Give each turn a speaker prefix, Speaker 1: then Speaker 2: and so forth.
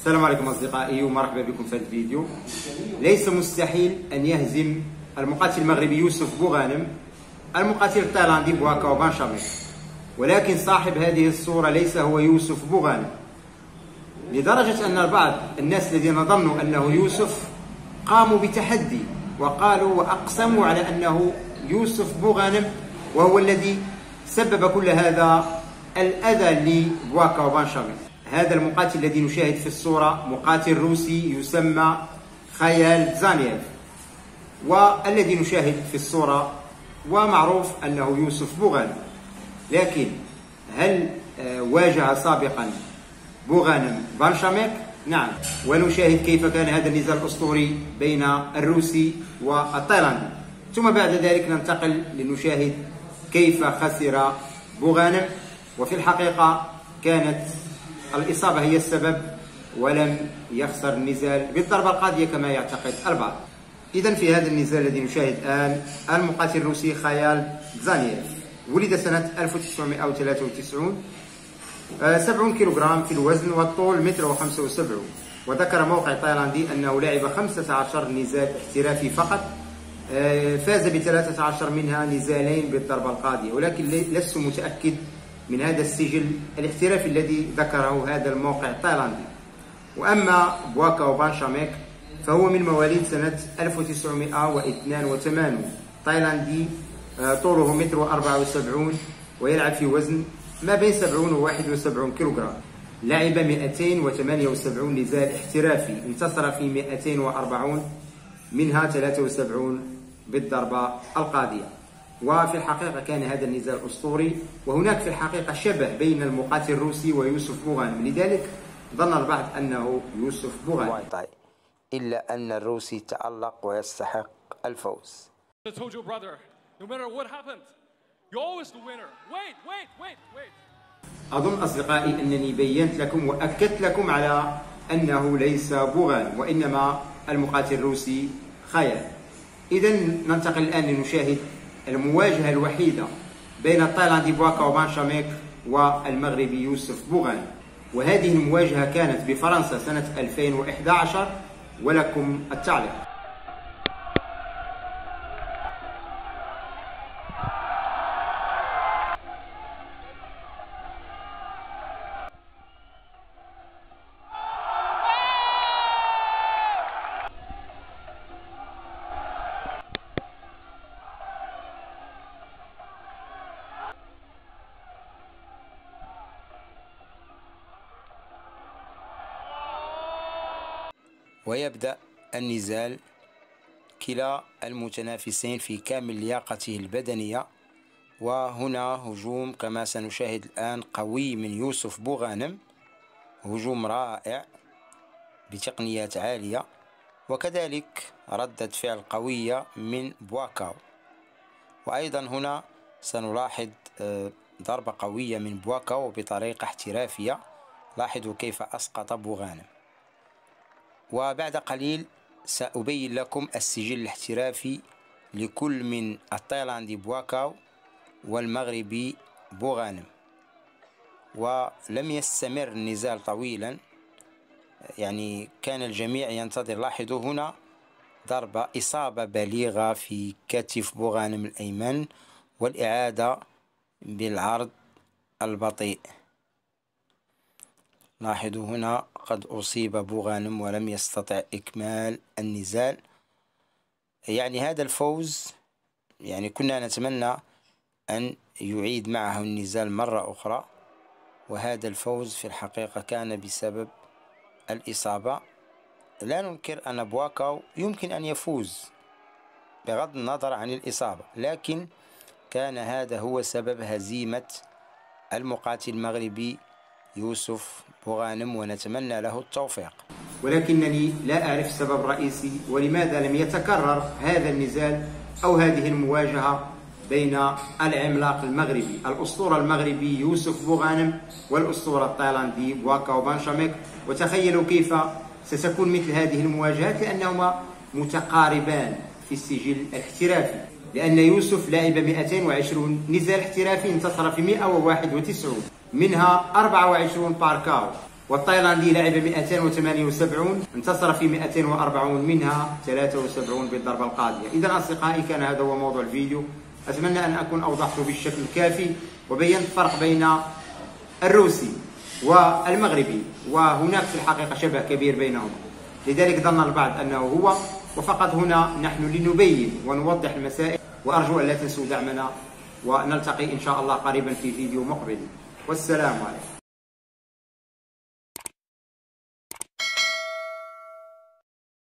Speaker 1: السلام عليكم أصدقائي ومرحبا بكم في هذا الفيديو. ليس مستحيل أن يهزم المقاتل المغربي يوسف بوغانم المقاتل التايلاندي بواكاو بانشاميك ولكن صاحب هذه الصورة ليس هو يوسف بوغانم. لدرجة أن البعض الناس الذين ظنوا أنه يوسف قاموا بتحدي وقالوا وأقسموا على أنه يوسف بوغانم وهو الذي سبب كل هذا الأذى لبواكاو بانشاميك هذا المقاتل الذي نشاهد في الصورة مقاتل روسي يسمى خيال جانييف. والذي نشاهد في الصورة ومعروف أنه يوسف بوغانم لكن هل واجه سابقا بوغانم بانشاميك؟ نعم. ونشاهد كيف كان هذا النزال الأسطوري بين الروسي والتايلاندي ثم بعد ذلك ننتقل لنشاهد كيف خسر بوغانم وفي الحقيقة كانت الإصابة هي السبب ولم يخسر النزال بالضربة القاضية كما يعتقد البعض. إذا في هذا النزال الذي نشاهد الآن المقاتل الروسي خيال زانييف. ولد سنة 1993 70 كيلوغرام في الوزن والطول متر وخمسة وسبعون. وذكر موقع تايلاندي أنه لعب 15 نزال احترافي فقط فاز ب 13 منها نزالين بالضربة القاضية. ولكن لست متأكد من هذا السجل الاحترافي الذي ذكره هذا الموقع التايلاندي. وأما بواكا وبانشاميك فهو من مواليد سنة 1982 تايلاندي طوله متر و74 ويلعب في وزن ما بين 70 و 71 كيلوغرام. لعب 278 نزال احترافي انتصر في 240 منها 73 بالضربة القاضية. وفي الحقيقة كان هذا النزال أسطوري وهناك في الحقيقة شبه بين المقاتل الروسي ويوسف بوغانم لذلك ظن البعض أنه يوسف بوغانم
Speaker 2: إلا أن الروسي تألق ويستحق الفوز.
Speaker 3: I told your brother, no matter what happened, you're always the winner. Wait, wait, wait, wait.
Speaker 1: أظن أصدقائي أنني بينت لكم وأكدت لكم على أنه ليس بوغان وإنما المقاتل الروسي خيال. إذا ننتقل الآن لنشاهد المواجهة الوحيدة بين التايلاندي بواكا وبانشاميك والمغربي يوسف بوغان. وهذه المواجهة كانت بفرنسا سنة 2011 ولكم التعليق.
Speaker 2: ويبدأ النزال كلا المتنافسين في كامل لياقته البدنية. وهنا هجوم كما سنشاهد الآن قوي من يوسف بوغانم هجوم رائع بتقنيات عالية. وكذلك ردة فعل قوية من بواكاو. وأيضا هنا سنلاحظ ضربة قوية من بواكاو بطريقة احترافية. لاحظوا كيف أسقط بوغانم. وبعد قليل سأبين لكم السجل الاحترافي لكل من التايلاندي بواكاو والمغربي بوغانم. ولم يستمر النزال طويلا يعني كان الجميع ينتظر. لاحظوا هنا ضربة إصابة بالغة في كتف بوغانم الأيمن والإعادة بالعرض البطيء. لاحظوا هنا قد أصيب بوغانم ولم يستطع إكمال النزال. يعني هذا الفوز يعني كنا نتمنى أن يعيد معه النزال مرة أخرى وهذا الفوز في الحقيقة كان بسبب الإصابة. لا ننكر أن بواكاو يمكن أن يفوز بغض النظر عن الإصابة لكن كان هذا هو سبب هزيمة المقاتل المغربي يوسف بوغانم ونتمنى له التوفيق.
Speaker 1: ولكنني لا أعرف السبب الرئيسي ولماذا لم يتكرر هذا النزال أو هذه المواجهة بين العملاق المغربي. الأسطورة المغربي يوسف بوغانم والأسطورة التايلاندي بواكاو بانشاميك وتخيلوا كيف ستكون مثل هذه المواجهات لأنهما متقاربان في السجل الاحترافي. لأن يوسف لعب 220 نزال احترافي انتصر في 191 منها 24 باركاو والتايلاندي لعب 278 انتصر في 240 منها 73 بالضربة القاضية إذا أصدقائي كان هذا هو موضوع الفيديو. أتمنى أن أكون أوضحته بالشكل الكافي وبينت الفرق بين الروسي والمغربي وهناك في الحقيقة شبه كبير بينهما. لذلك ظن البعض أنه هو وفقط هنا نحن لنبين ونوضح المسائل وأرجو أن لا تنسوا دعمنا ونلتقي إن شاء الله قريبا في فيديو مقبل. والسلام عليكم.